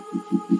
Thank you.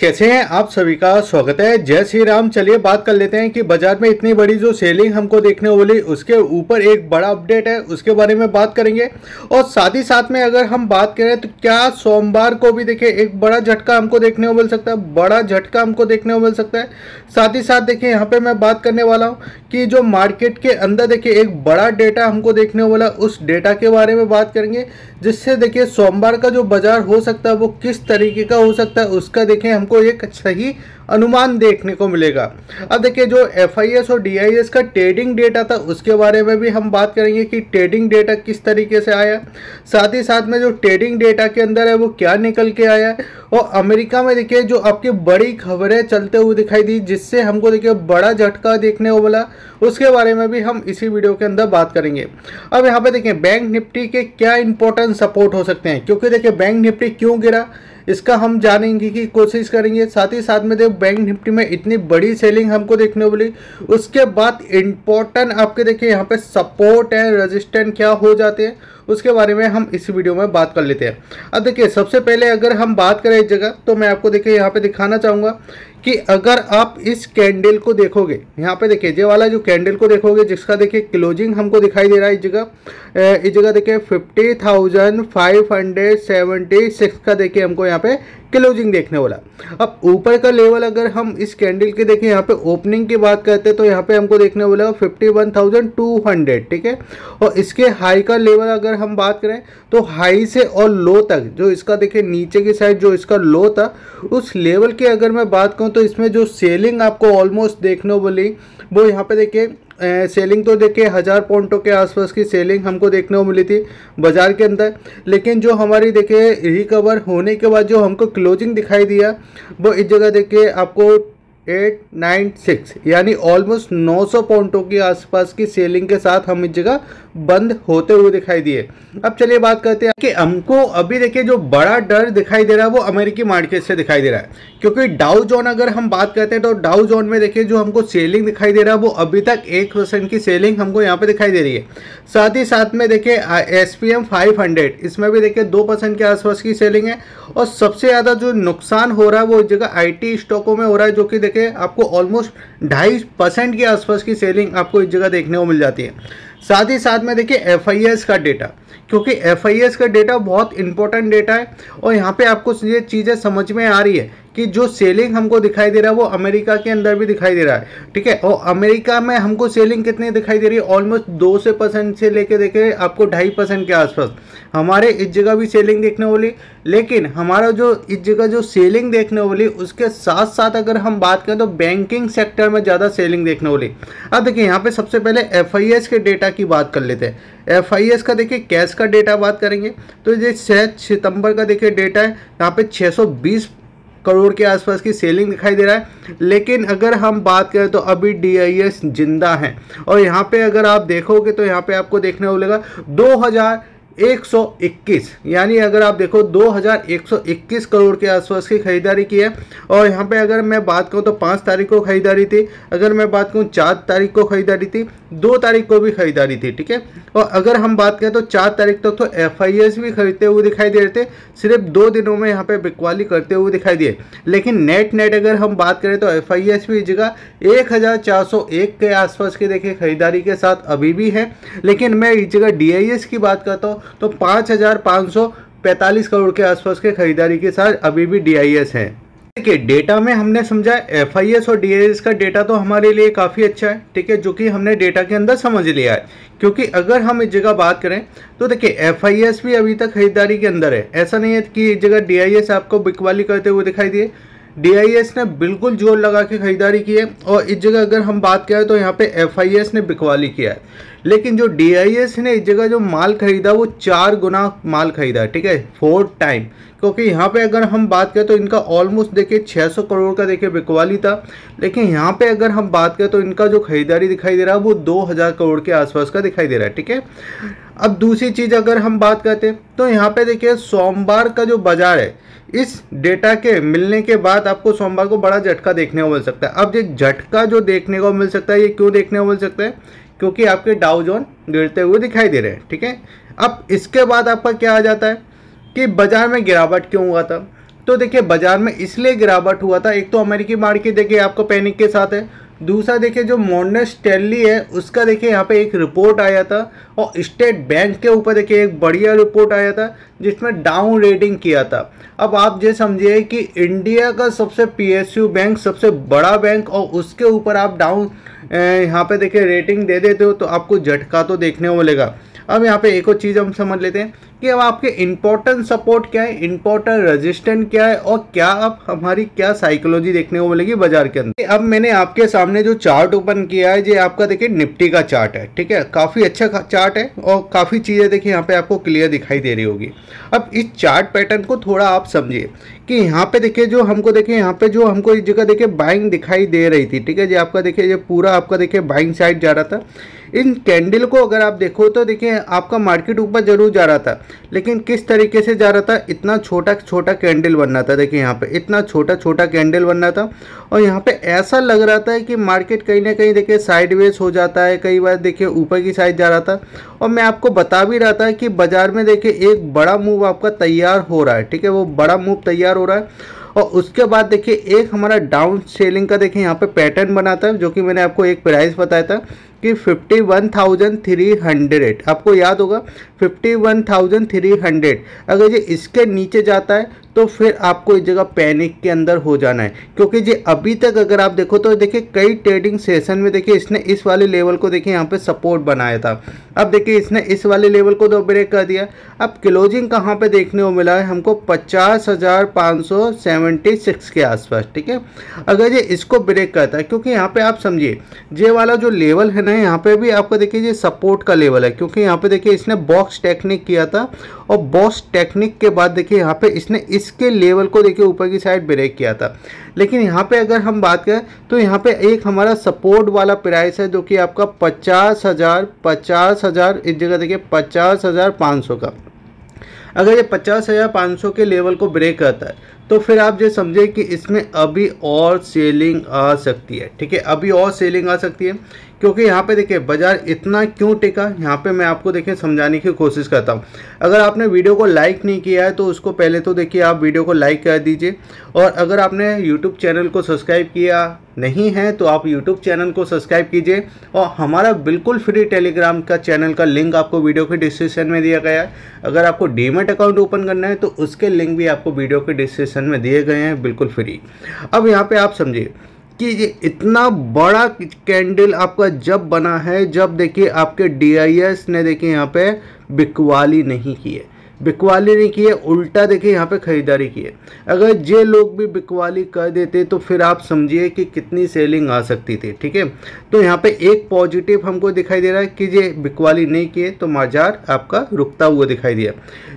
कैसे हैं, आप सभी का स्वागत है। जय श्री राम, चलिए बात कर लेते हैं कि बाज़ार में इतनी बड़ी जो सेलिंग हमको देखने मिली, उसके ऊपर एक बड़ा अपडेट है, उसके बारे में बात करेंगे। और साथ ही साथ में अगर हम बात करें तो क्या सोमवार को भी देखिए, एक बड़ा झटका हमको देखने को मिल सकता है, बड़ा झटका हमको देखने को मिल सकता है। साथ ही साथ देखिए, यहाँ पर मैं बात करने वाला हूँ कि जो मार्केट के अंदर देखिए, एक बड़ा डेटा हमको देखने को मिला, उस डेटा के बारे में बात करेंगे, जिससे देखिए, सोमवार का जो बाज़ार हो सकता है, वो किस तरीके का हो सकता है, उसका देखिए हम हमको एक सही अनुमान देखने को मिलेगा। अब देखिए, जो एफआईएस और डीआईएस का ट्रेडिंग डेटा था, उसके बारे में भी हम बात करेंगे कि ट्रेडिंग डेटा किस तरीके से आया। साथ ही साथ में जो ट्रेडिंग डेटा के अंदर है, वो क्या निकल के आया है। और अमेरिका में देखिए, जो आपकी बड़ी खबरें चलते हुए दिखाई दी, जिससे हमको देखिए, बड़ा झटका देखने को मिला, उसके बारे में भी हम इसी वीडियो के अंदर बात करेंगे। अब यहाँ पे देखिए, बैंक निफ्टी के क्या इंपॉर्टेंट सपोर्ट हो सकते हैं? क्योंकि देखिए, बैंक निफ्टी क्यों गिरा, इसका हम जानेंगे की कोशिश करेंगे। साथ ही साथ में देखो बैंक निफ्टी में इतनी बड़ी सेलिंग हमको देखने को मिली। उसके बाद इंपॉर्टेंट आपके देखिए, यहाँ पे सपोर्ट है रजिस्टेंट क्या हो जाते हैं, उसके बारे में हम इस वीडियो में बात कर लेते हैं। अब देखिए, सबसे पहले अगर हम बात करें इस जगह तो मैं आपको देखिए, यहाँ पे दिखाना चाहूँगा कि अगर आप इस कैंडल को देखोगे, यहाँ पे देखिए, ये वाला जो कैंडल को देखोगे, जिसका देखिए क्लोजिंग हमको दिखाई दे रहा है, इस जगह इस जगह देखिए fifty thousand five hundred seventy six का देखिए हमको यहाँ पे क्लोजिंग देखने वाला। अब ऊपर का लेवल अगर हम इस कैंडल के देखें यहाँ पे ओपनिंग की बात करते हैं तो यहाँ पे हमको देखने वाला fifty one thousand two hundred ठीक है? और इसके हाई का लेवल अगर हम बात करें तो हाई से और लो तक, जो इसका देखिए नीचे की साइड जो इसका लो था, उस लेवल की अगर मैं बात करूँ तो इसमें जो सेलिंग आपको ऑलमोस्ट देखने को मिली, वो यहाँ पे देखिए सेलिंग तो देखिए हज़ार पॉइंटों के आसपास की सेलिंग हमको देखने को मिली थी बाज़ार के अंदर, लेकिन जो हमारी देखिए रिकवर होने के बाद जो हमको क्लोजिंग दिखाई दिया, वो इस जगह देखिए आपको एट नाइन सिक्स यानी ऑलमोस्ट 900 पॉइंटों के आसपास की सेलिंग के साथ हम इस जगह बंद होते हुए दिखाई दिए। अब चलिए बात करते हैं कि हमको अभी देखिए जो बड़ा डर दिखाई दे रहा है, वो अमेरिकी मार्केट से दिखाई दे रहा है। क्योंकि डाउ जोन अगर हम बात करते हैं तो डाउ जोन में देखिए जो हमको सेलिंग दिखाई दे रहा है, वो अभी तक एक की सेलिंग हमको यहाँ पे दिखाई दे रही है। साथ ही साथ में देखिए एस पी इसमें भी देखिए दो के आसपास की सेलिंग है। और सबसे ज़्यादा जो नुकसान हो रहा है, वो इस जगह आई स्टॉकों में हो रहा है, जो कि देखिए आपको ऑलमोस्ट ढाई परसेंट के आसपास की सेलिंग आपको इस जगह देखने को मिल जाती है। साथ ही साथ में देखिए एफ़ का डेटा क्योंकि एफ़ का डेटा बहुत इंपॉर्टेंट डेटा है, और यहाँ पे आपको ये चीज़ें समझ में आ रही है। कि जो सेलिंग हमको दिखाई दे रहा है, वो अमेरिका के अंदर भी दिखाई दे रहा है। ठीक है? और अमेरिका में हमको सेलिंग कितनी दिखाई दे रही है? ऑलमोस्ट दो से परसेंट से लेके देखे आपको ढाई परसेंट के आसपास। हमारे इस जगह भी सेलिंग देखने वाली, लेकिन हमारा जो इस जगह जो सेलिंग देखने वाली, उसके साथ साथ अगर हम बात करें तो बैंकिंग सेक्टर में ज़्यादा सेलिंग देखने वाली। अब देखिए, यहाँ पे सबसे पहले एफआईएस के डेटा की बात कर लेते हैं। एफआईएस का देखिए, कैश का डेटा बात करेंगे। तो ये छः सितंबर का देखिए डेटा है। यहाँ पे 620 करोड़ के आसपास की सेलिंग दिखाई दे रहा है। लेकिन अगर हम बात करें तो अभी डीआईएस ज़िंदा है। और यहाँ पे अगर आप देखोगे तो यहाँ पे आपको देखने को मिलेगा 2000 121 यानी अगर आप देखो 2121 करोड़ के आसपास की खरीदारी की है। और यहाँ पे अगर मैं बात करूँ तो पाँच तारीख को खरीदारी थी अगर मैं बात करूँ चार तारीख को खरीदारी थी दो तारीख को भी खरीदारी थी ठीक है? और अगर हम बात करें तो चार तारीख तक तो, तो एफआईएस भी खरीदते हुए दिखाई दे रहे थे सिर्फ़ दो दिनों में यहाँ पे बिकवाली करते हुए दिखाई दिए। लेकिन नेट नेट अगर हम बात करें तो एफआईएस भी जगह एक हज़ार चार सौ एक के आसपास के देखिए खरीदारी के साथ अभी भी है। लेकिन मैं इस जगह डीआईएस की बात करता हूँ तो पाँच हज़ार पाँच सौ पैंतालीस करोड़ के आसपास के खरीदारी के साथ अभी भी डी आई एस है। देखिए डेटा में हमने समझा एफ़ आई एस और डी आई एस का डेटा तो हमारे लिए काफ़ी अच्छा है, ठीक है, जो कि हमने डेटा के अंदर समझ लिया है। क्योंकि अगर हम इस जगह बात करें तो देखिए एफ़ आई एस भी अभी तक खरीदारी के अंदर है। ऐसा नहीं है कि इस जगह डी आई एस आपको बिकवाली करते हुए दिखाई दिए डीआईएस ने बिल्कुल ज़ोर लगा के खरीदारी की है और इस जगह अगर हम बात करें तो यहाँ पे एफआईएस ने बिकवाली किया है। लेकिन जो डीआईएस ने इस जगह जो माल खरीदा, वो चार गुना माल खरीदा ठीक है? फोर टाइम क्योंकि यहाँ पे अगर हम बात करें तो इनका ऑलमोस्ट देखिए 600 करोड़ का देखिए बिकवाली था। लेकिन यहाँ पे अगर हम बात करें तो इनका जो खरीदारी दिखाई दे रहा है, वो 2000 करोड़ के आसपास का दिखाई दे रहा है, ठीक है? अब दूसरी चीज़ अगर हम बात करते हैं तो यहाँ पे देखिए सोमवार का जो बाज़ार है, इस डेटा के मिलने के बाद आपको सोमवार को बड़ा झटका देखने को मिल सकता है। अब ये झटका जो देखने को मिल सकता है, ये क्यों देखने को मिल सकता है? क्योंकि आपके डाउजोन गिरते हुए दिखाई दे रहे हैं, ठीक है? अब इसके बाद आपका क्या आ जाता है? कि बाज़ार में गिरावट क्यों हुआ था? तो देखिए, बाज़ार में इसलिए गिरावट हुआ था, एक तो अमेरिकी मार्केट देखिए, आपको पैनिक के साथ है। दूसरा देखिए, जो मॉर्नर स्टेली है, उसका देखिए, यहाँ पे एक रिपोर्ट आया था और स्टेट बैंक के ऊपर देखिए, एक बढ़िया रिपोर्ट आया था, जिसमें डाउन रेटिंग किया था। अब आप ये समझिए कि इंडिया का सबसे पीएसयू बैंक, सबसे बड़ा बैंक, और उसके ऊपर आप डाउन यहाँ पे देखिए, रेटिंग दे देते हो तो आपको झटका तो देखने को मिलेगा। अब यहाँ पे एक और चीज़ हम समझ लेते हैं कि अब आपके इम्पोर्टेंट सपोर्ट क्या है इम्पोर्टेंट रेजिस्टेंट क्या है, और क्या अब हमारी क्या साइकोलॉजी देखने को मिलेगी बाज़ार के अंदर? अब मैंने आपके सामने जो चार्ट ओपन किया है, ये आपका देखिए निफ्टी का चार्ट है, ठीक है? काफ़ी अच्छा चार्ट है, और काफ़ी चीज़ें देखिए यहाँ पे आपको क्लियर दिखाई दे रही होगी। अब इस चार्ट पैटर्न को थोड़ा आप समझिए कि यहाँ पे देखिए जो हमको देखिए, यहाँ पे जो हमको इस जगह देखिए बाइंग दिखाई दे रही थी, ठीक है? जी आपका देखिए, ये पूरा आपका देखिए बाइंग साइड जा रहा था। इन कैंडल को अगर आप देखो तो देखिए आपका मार्केट ऊपर ज़रूर जा रहा था। लेकिन किस तरीके से जा रहा था? इतना छोटा छोटा कैंडल बन रहा था। देखिए यहाँ पे, इतना छोटा छोटा कैंडल बन रहा था। और यहाँ पे ऐसा लग रहा था कि मार्केट कहीं ना कहीं देखिए साइडवेज हो जाता है। कई बार देखिए ऊपर की साइड जा रहा था। और मैं आपको बता भी रहा था कि बाज़ार में देखिए एक बड़ा मूव आपका तैयार हो रहा है। ठीक है, वो बड़ा मूव तैयार हो रहा है। और उसके बाद देखिए एक हमारा डाउन सेलिंग का देखिए यहाँ पे पैटर्न बनाता है जो कि मैंने आपको एक प्राइस बताया था। कि fifty one thousand three hundred आपको याद होगा fifty one thousand three hundred अगर ये इसके नीचे जाता है तो फिर आपको इस जगह पैनिक के अंदर हो जाना है। क्योंकि ये अभी तक अगर आप देखो तो देखिए कई ट्रेडिंग सेशन में देखिए इसने इस वाले लेवल को देखिए यहाँ पे सपोर्ट बनाया था। अब देखिए इसने इस वाले लेवल को तो ब्रेक कर दिया। अब क्लोजिंग कहाँ पे देखने को मिला है? हमको पचास हज़ार पाँच सौ सेवेंटी सिक्स के आसपास, ठीक है? अगर ये इसको ब्रेक करता है, क्योंकि यहाँ पर आप समझिए, ये वाला जो लेवल है ना यहाँ पे भी आपको देखिए ये सपोर्ट का लेवल है, क्योंकि यहाँ पे देखिए इसने बॉक्स टेक्निक किया था और बॉक्स टेक्निक के बाद देखिए यहाँ पे इसने इसके लेवल को देखिए ऊपर की साइड ब्रेक किया था। लेकिन यहाँ पे अगर हम बात करें तो यहाँ पे एक हमारा सपोर्ट वाला प्राइस है, जो कि आपका पचास हज़ार पचास हज़ार, इस जगह देखिए पचास हज़ार पाँच सौ का। अगर ये पचास हज़ार पाँच सौ के लेवल को ब्रेक करता है तो फिर आप ये समझे कि इसमें अभी और सेलिंग आ सकती है, ठीक है? अभी और सेलिंग आ सकती है। क्योंकि यहाँ पे देखिए, बाज़ार इतना क्यों टिका? यहाँ पे मैं आपको देखिए, समझाने की कोशिश करता हूँ। अगर आपने वीडियो को लाइक नहीं किया है तो उसको पहले तो देखिए, आप वीडियो को लाइक कर दीजिए। और अगर आपने यूट्यूब चैनल को सब्सक्राइब किया नहीं है तो आप यूट्यूब चैनल को सब्सक्राइब कीजिए। और हमारा बिल्कुल फ्री टेलीग्राम का चैनल का लिंक आपको वीडियो के डिस्क्रिप्शन में दिया गया है। अगर आपको डीमेट अकाउंट ओपन करना है तो उसके लिंक भी आपको वीडियो के डिस्क्रिप्शन में दिए गए हैं, बिल्कुल फ्री। अब यहाँ पर आप समझिए कि ये इतना बड़ा कैंडल आपका जब बना है, जब देखिए आपके डीआईएस ने देखिए यहाँ पे बिकवाली नहीं की है। बिकवाली नहीं की है, उल्टा देखिए यहाँ पे ख़रीदारी की है। अगर ये लोग भी बिकवाली कर देते तो फिर आप समझिए कि कितनी सेलिंग आ सकती थी, ठीक है? तो यहाँ पे एक पॉजिटिव हमको दिखाई दे रहा है कि ये बिकवाली नहीं किए तो बाज़ार आपका रुकता हुआ दिखाई दिया।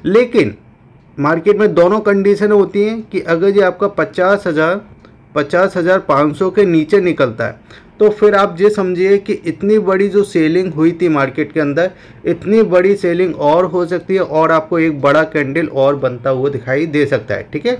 लेकिन मार्केट में दोनों कंडीशन होती हैं कि अगर ये आपका पचास हज़ार पचास हज़ार पाँच सौ के नीचे निकलता है। तो फिर आप ये समझिए कि इतनी बड़ी जो सेलिंग हुई थी मार्केट के अंदर, इतनी बड़ी सेलिंग और हो सकती है और आपको एक बड़ा कैंडल और बनता हुआ दिखाई दे सकता है, ठीक है?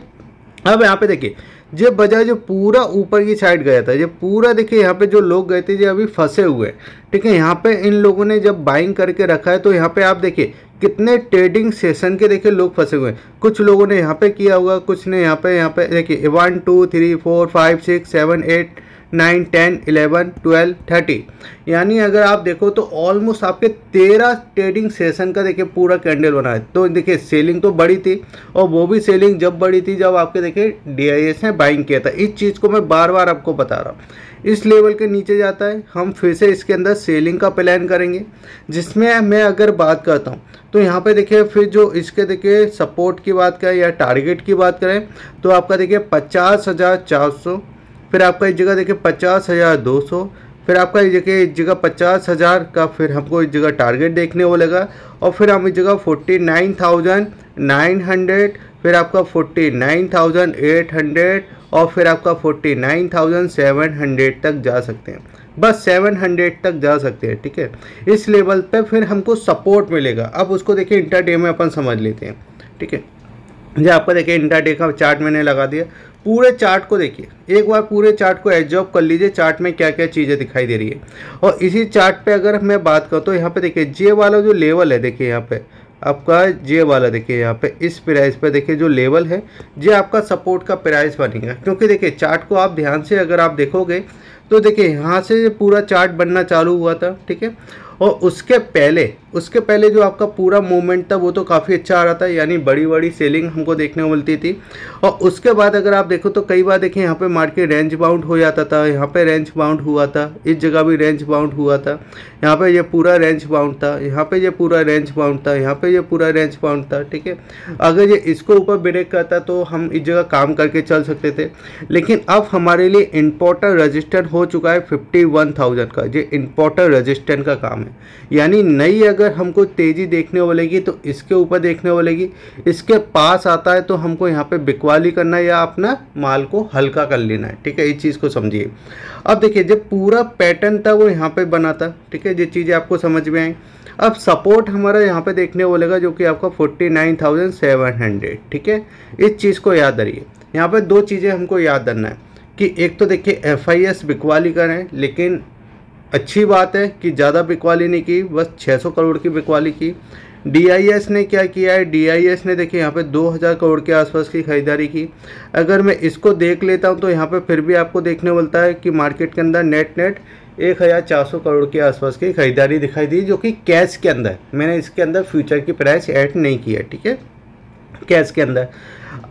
अब यहाँ पे देखिए, ये बजाय जो पूरा ऊपर की साइड गया था। ये पूरा देखिए, यहाँ पे जो लोग गए थे, ये अभी फंसे हुए ठीक है? यहाँ पे इन लोगों ने जब बाइंग करके रखा है तो यहाँ पे आप देखिए कितने ट्रेडिंग सेशन के देखिए लोग फंसे हुए हैं। कुछ लोगों ने यहाँ पे किया होगा कुछ ने यहाँ पे यहाँ पे, देखिए one two three four five six seven eight nine, ten, eleven, twelve, thirty. यानी अगर आप देखो तो ऑलमोस्ट आपके तेरह ट्रेडिंग सेशन का देखिए पूरा कैंडल बना है। तो देखिए सेलिंग तो बड़ी थी और वो भी सेलिंग जब बड़ी थी, जब आपके देखिए डीआईएस ने बाइंग किया था। इस चीज़ को मैं बार बार आपको बता रहा हूँ। इस लेवल के नीचे जाता है। हम फिर से इसके अंदर सेलिंग का प्लान करेंगे, जिसमें मैं अगर बात करता हूँ तो यहाँ पे देखिए फिर जो इसके देखिए सपोर्ट की बात करें या टारगेट की बात करें तो आपका देखिए पचास हज़ार चार सौ फिर आपका इस जगह देखिए पचास हज़ार दो सौ, फिर आपका इस जगह इस जगह पचास हज़ार का फिर हमको इस जगह टारगेट देखने को लगा और फिर हम इस जगह forty nine thousand nine hundred, फिर आपका forty nine thousand eight hundred और फिर आपका forty nine thousand seven hundred तक जा सकते हैं। बस सेवन हंड्रेड तक जा सकते हैं, ठीक है? इस लेवल पे फिर हमको सपोर्ट मिलेगा। अब उसको देखिए इंटरडे में अपन समझ लेते हैं, ठीक है? जो आपको देखिए इंटरडे का चार्ट मैंने लगा दिया। पूरे चार्ट को देखिए। एक बार पूरे चार्ट को एब्जॉर्ब कर लीजिए, चार्ट में क्या क्या चीज़ें दिखाई दे रही है। और इसी चार्ट पे अगर मैं बात करूँ तो यहाँ पे देखिए जे वाला जो लेवल है, देखिए यहाँ पे, आपका जे वाला देखिए यहाँ पे, इस प्राइस पे देखिए जो लेवल है जे आपका सपोर्ट का प्राइस बनेगा। क्योंकि देखिए, चार्ट को आप ध्यान से अगर आप देखोगे तो देखिए, यहाँ से पूरा चार्ट बनना चालू हुआ था, ठीक है? और उसके पहले उसके पहले जो आपका पूरा मूवमेंट था, वो तो काफ़ी अच्छा आ रहा था, यानी बड़ी बड़ी सेलिंग हमको देखने को मिलती थी। और उसके बाद अगर आप देखो तो कई बार देखें यहाँ पे मार्केट रेंज बाउंड हो जाता था, यहाँ पे रेंज बाउंड हुआ था, इस जगह भी रेंज बाउंड हुआ था, यहाँ पे ये पूरा रेंज बाउंड था, यहाँ पे ये पूरा रेंज बाउंड था, यहाँ पे ये पूरा रेंज बाउंड था, ठीक है? अगर ये इसको ऊपर ब्रेक करता तो हम इस जगह काम करके चल सकते थे। लेकिन अब हमारे लिए इम्पोर्टर रजिस्टर हो चुका है फिफ्टी का, ये इम्पोर्टर रजिस्टर का काम है। यानी नई अगर हमको तेज़ी देखने वालेगी तो इसके ऊपर देखने वालेगी इसके पास आता है तो हमको यहाँ पे बिकवाली करना है या अपना माल को हल्का कर लेना है। ठीक है, इस चीज़ को समझिए। अब देखिए जब पूरा पैटर्न था वो यहाँ पे बना था। ठीक है, ये चीज़ें आपको समझ में आई। अब सपोर्ट हमारा यहाँ पे देखने वालेगा जो कि आपका फोर्टी ठीक है, इस चीज़ को याद रखिए। यहाँ पे दो चीज़ें हमको याद रखना है कि एक तो देखिए एफ़ आई एस बिकवाली करें, लेकिन अच्छी बात है कि ज़्यादा बिकवाली नहीं की, बस 600 करोड़ की बिकवाली की। डीआईएस ने क्या किया है? डीआईएस ने देखिए यहाँ पे 2000 करोड़ के आसपास की खरीदारी की। अगर मैं इसको देख लेता हूँ तो यहाँ पे फिर भी आपको देखने मिलता है कि मार्केट के अंदर नेट नेट एक हज़ार चार सौ करोड़ के आसपास की खरीदारी दिखाई दी, जो कि कैश के अंदर, मैंने इसके अंदर फ्यूचर की प्राइस ऐड नहीं किया ठीक है? कैश के अंदर।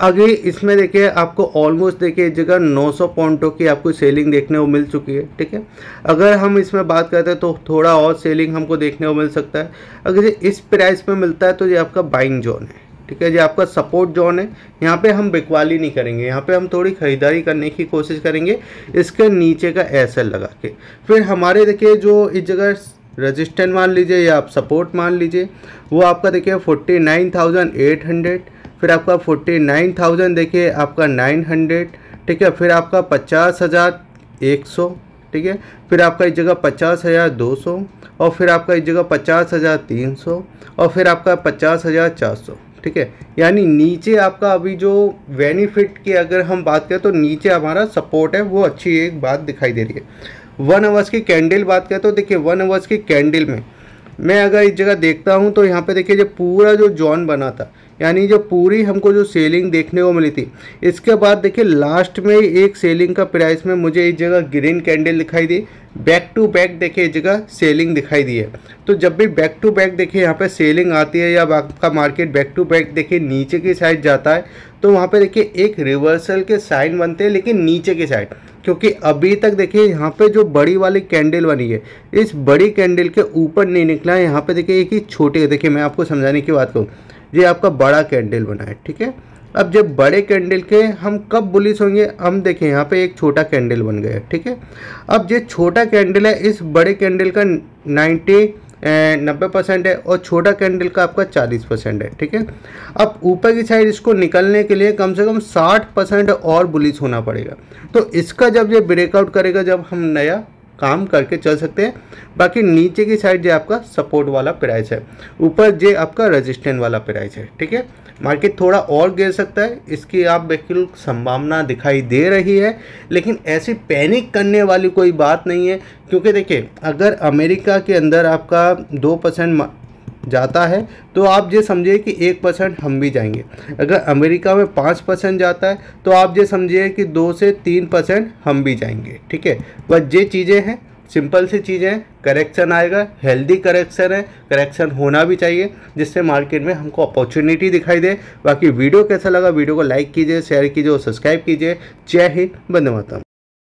आगे इसमें देखिए, आपको ऑलमोस्ट देखिए, इस जगह 900 पॉइंटों की आपको सेलिंग देखने को मिल चुकी है, ठीक है? अगर हम इसमें बात करते हैं तो थोड़ा और सेलिंग हमको देखने को मिल सकता है। अगर ये इस प्राइस पे मिलता है तो ये आपका बाइंग जोन है, ठीक है? जो आपका सपोर्ट जोन है। यहाँ पे हम बिकवाली नहीं करेंगे, यहाँ पे हम थोड़ी ख़रीदारी करने की कोशिश करेंगे, इसके नीचे का एस लगा के। फिर हमारे देखिए, जो इस जगह रजिस्टेंट मान लीजिए या आप सपोर्ट मान लीजिए, वो आपका देखिए forty nine thousand eight hundred फिर आपका फोर्टी नाइन थाउज़ेंड देखिए, आपका नाइन हंड्रेड, ठीक है, फिर आपका पचास हज़ार एक सौ, ठीक है, फिर आपका इस जगह पचास हज़ार दो सौ और फिर आपका इस जगह पचास हज़ार तीन सौ और फिर आपका पचास हज़ार चार सौ, ठीक है, यानी नीचे आपका अभी जो बेनिफिट की अगर हम बात करें तो नीचे हमारा सपोर्ट है, वो अच्छी एक बात दिखाई दे रही है। वन आवर्स की कैंडल बात करें तो देखिए वन आवर्स की कैंडल में, मैं अगर इस जगह देखता हूँ तो यहाँ पे देखिए जो पूरा जो जॉन बना था यानी जो पूरी हमको जो सेलिंग देखने को मिली थी। इसके बाद देखिए लास्ट में एक सेलिंग का प्राइस में मुझे इस जगह ग्रीन कैंडल दिखाई दी। बैक टू बैक देखिए जगह सेलिंग दिखाई दी है। तो जब भी बैक टू बैक देखिए, यहाँ पे सेलिंग आती है या आपका मार्केट बैक टू बैक देखिए, नीचे की साइड जाता है तो वहाँ पे देखिए एक रिवर्सल के साइन बनते हैं, लेकिन नीचे की साइड क्योंकि अभी तक देखिए, यहाँ पे जो बड़ी वाली कैंडल बनी है, इस बड़ी कैंडल के ऊपर नहीं निकला है, यहाँ पे देखिए एक ही छोटे देखिए, मैं आपको समझाने की बात करूँ। ये आपका बड़ा कैंडल बना है, ठीक है? अब जब बड़े कैंडल के हम कब बुलिस होंगे, हम देखें, यहाँ पे एक छोटा कैंडल बन गया, ठीक है? अब जो छोटा कैंडल है, इस बड़े कैंडल का 90 नब्बे परसेंट है और छोटा कैंडल का आपका चालीस परसेंट है, ठीक है? अब ऊपर की साइड इसको निकलने के लिए कम से कम साठ परसेंट और बुलिस होना पड़ेगा। तो इसका जब ये ब्रेकआउट करेगा, जब हम नया काम करके चल सकते हैं। बाकी नीचे की साइड जो आपका सपोर्ट वाला प्राइस है। ऊपर जो आपका रजिस्टेंट वाला प्राइस है, ठीक है? मार्केट थोड़ा और गिर सकता है, इसकी आप बिल्कुल संभावना दिखाई दे रही है। लेकिन ऐसी पैनिक करने वाली कोई बात नहीं है, क्योंकि देखिए, अगर अमेरिका के अंदर आपका दो परसेंट जाता है तो आप ये समझिए कि एक परसेंट हम भी जाएँगे। अगर अमेरिका में पाँच परसेंट जाता है तो आप ये समझिए कि दो से तीन परसेंट हम भी जाएँगे, ठीक है? बस ये चीज़ें हैं, सिंपल सी चीज़ें हैं करेक्शन आएगा हेल्दी करेक्शन है करेक्शन होना भी चाहिए, जिससे मार्केट में हमको अपॉर्चुनिटी दिखाई दे। बाकी वीडियो कैसा लगा, वीडियो को लाइक कीजिए शेयर कीजिए और सब्सक्राइब कीजिए। जय हिंद बंदे मातरम।